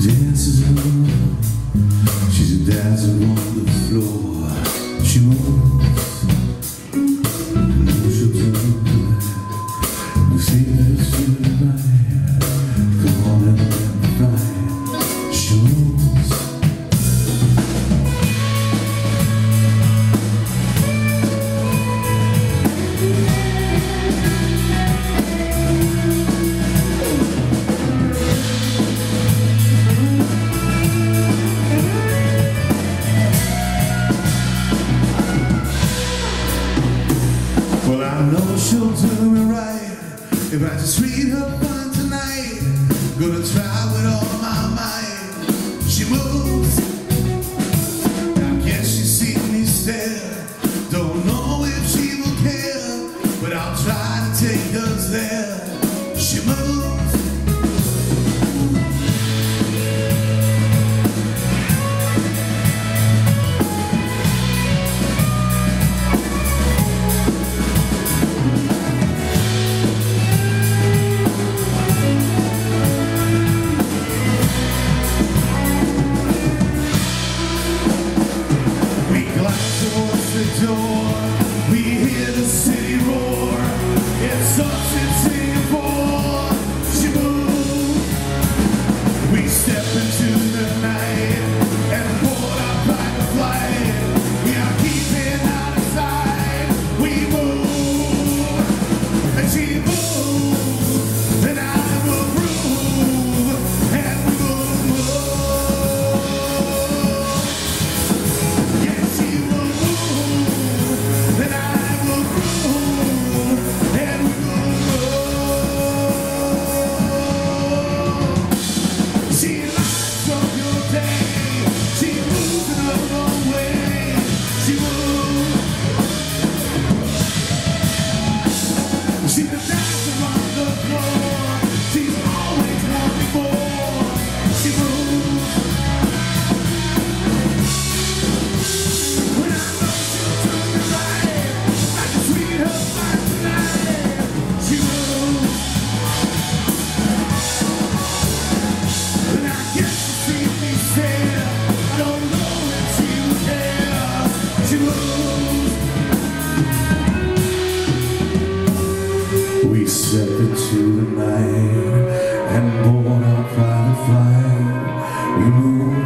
dances on. She's a dancer on the floor. She moves. Know she'll do me right if I just treat her fine tonight. Gonna try with all my might. She moves. I guess she see me stare. Don't know if she will care, but I'll try to take us there. It's step into the night and board our private flight. We move.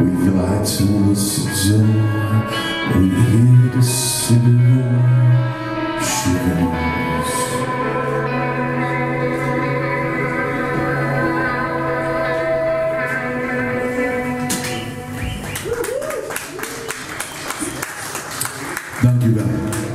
We glide towards the door. We hear the city roar. Dank u wel.